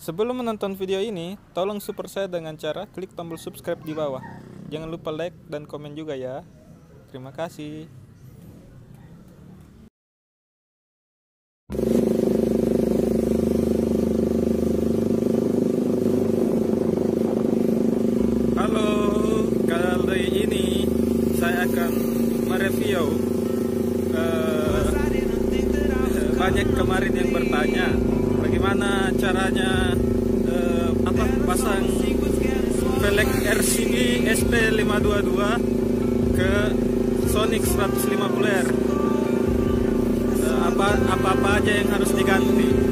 Sebelum menonton video ini, tolong support saya dengan cara klik tombol subscribe di bawah. Jangan lupa like dan komen juga ya. Terima kasih. Halo, kali ini saya akan mereview eh, banyak kemarin yang bertanya bagaimana caranya eh, apa pasang velg RCB SP522 ke Sonic 150R Eh, apa apa apa aja yang harus diganti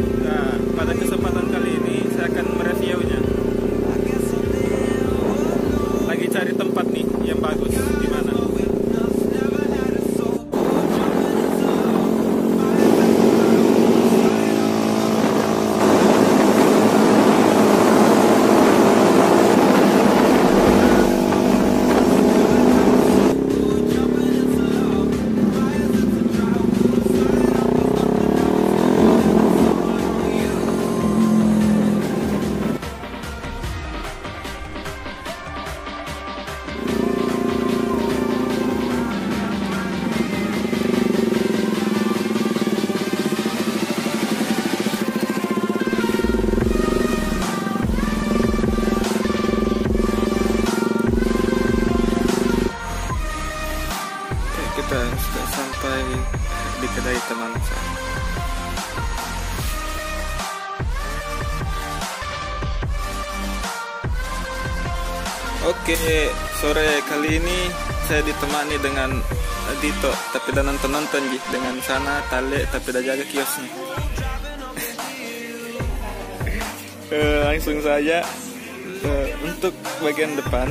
Oke, sore kali ini saya ditemani dengan Dito, tapi dan nonton-nonton dengan sana Tale, tapi dah jaga kiosnya. Eh, langsung saja eh, untuk bagian depan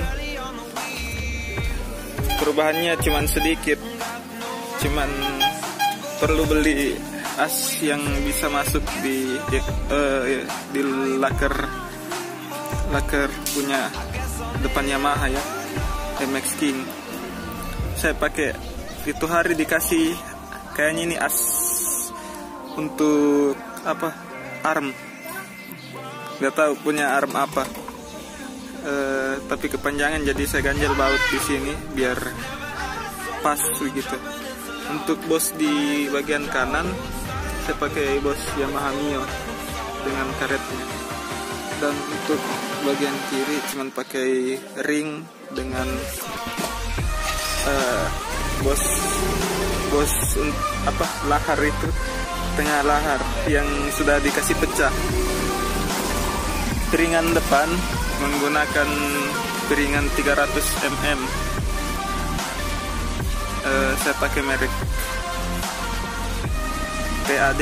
perubahannya cuman sedikit cuman perlu beli as yang bisa masuk di di, eh, di laker laker punya depan Yamaha ya MX King saya pakai itu hari dikasih kayaknya ini as untuk apa arm nggak tahu punya arm apa Eh, tapi kepanjangan jadi saya ganjel baut di sini biar pas begitu. Untuk bos di bagian kanan saya pakai bos Yamaha Mio dengan karetnya. Dan untuk bagian kiri cuman pakai ring dengan eh, bos bos apa lahar itu tengah lahar yang sudah dikasih pecah. Piringan depan menggunakan piringan 300 mm Eh, saya pakai merek PAD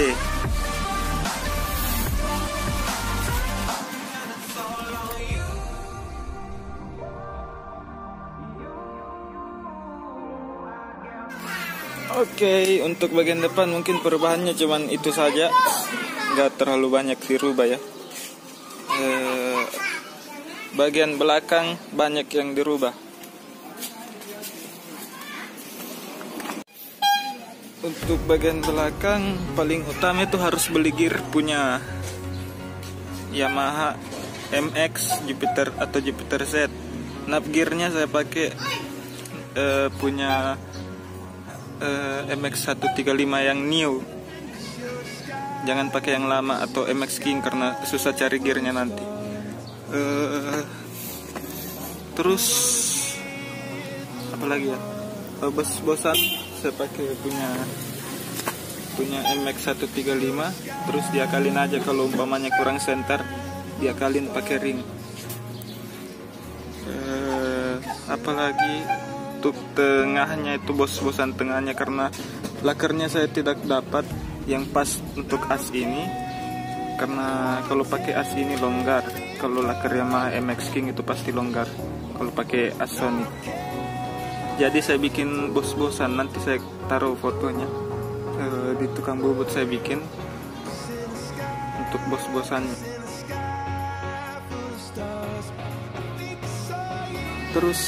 Oke, untuk bagian depan mungkin perubahannya cuman itu saja, nggak terlalu banyak dirubah ya. Eh, bagian belakang banyak yang dirubah. Untuk bagian belakang paling utama itu harus beli gear punya Yamaha MX Jupiter atau Jupiter Z. Nav gearnya saya pakai eh, punya eh, MX 135 yang new. Jangan pakai yang lama atau MX King karena susah cari gearnya nanti. Eh, terus apa lagi ya? Eh, bos bosan saya pakai punya punya MX 135 terus diakalin aja kalau umpamanya kurang center diakalin pakai ring. Eh, apalagi untuk tengahnya itu bos-bosan tengahnya karena lakernya saya tidak dapat yang pas untuk as ini. Karena kalau pakai as ini longgar kalau laker Yamaha MX King itu pasti longgar kalau pakai as Sonic jadi saya bikin bos-bosan nanti saya taruh fotonya eh, di tukang bubut saya bikin untuk bos-bosannya. Terus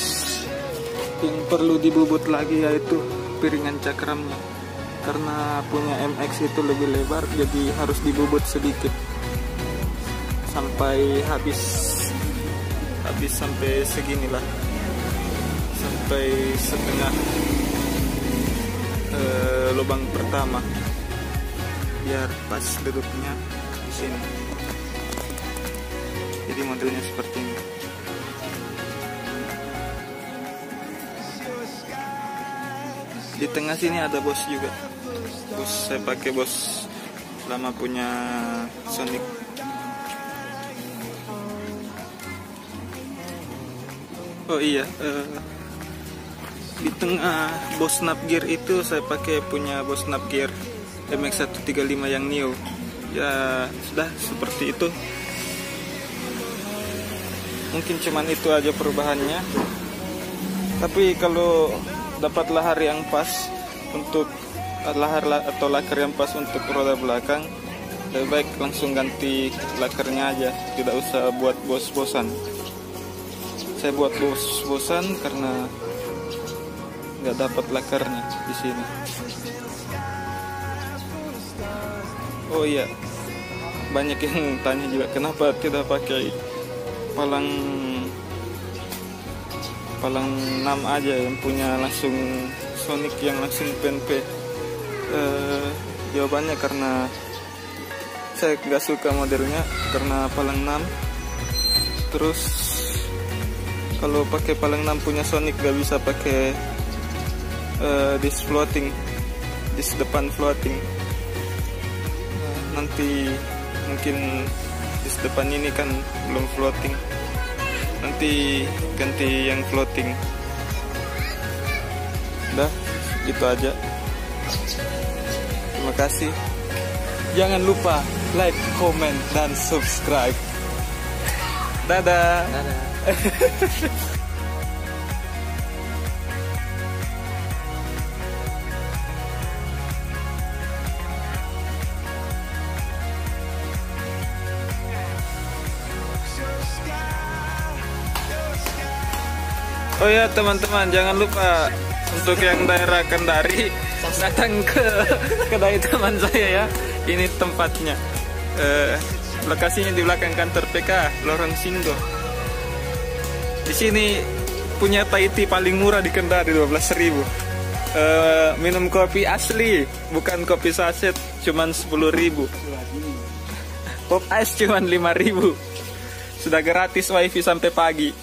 yang perlu dibubut lagi yaitu piringan cakramnya. Karena punya MX itu lebih lebar jadi harus dibubut sedikit. Sampai habis habis sampai seginilah. Sampai setengah uh, lubang pertama. Biar pas duduknya di sini. Jadi modelnya seperti ini di tengah sini ada bos juga. Bos saya pakai bos lama punya Sonic. Oh iya uh, di tengah bos snap gear itu saya pakai punya bos snap gear MX135 yang new. Ya sudah seperti itu. Mungkin cuman itu aja perubahannya. Tapi kalau dapat lahar yang pas untuk lahar atau laker yang pas untuk roda belakang lebih baik langsung ganti lakernya aja tidak usah buat bos-bosan. Saya buat bos-bosan karena nggak dapat lakernya di sini. Oh iya banyak yang tanya juga kenapa tidak pakai palang palang 6 aja yang punya langsung Sonic yang langsung PNP uh, jawabannya karena saya nggak suka modelnya karena palang 6 terus kalau pakai palang 6 punya Sonic gak bisa pakai uh, disc floating disc depan floating. Nanti mungkin disc depan ini kan belum floating nanti ganti yang floating. Udah itu aja. Terima kasih. Jangan lupa like comment dan subscribe. Dadah, dadah. Oh ya teman-teman jangan lupa untuk yang daerah Kendari datang ke kedai teman saya ya. Ini tempatnya. Eh, lokasinya di belakang kantor PK Lorong Sindo. Di sini punya Taiti paling murah di Kendari 12.000. Eh, minum kopi asli, bukan kopi saset, cuman 10.000. Pop ice cuman 5.000. Sudah gratis wifi sampai pagi.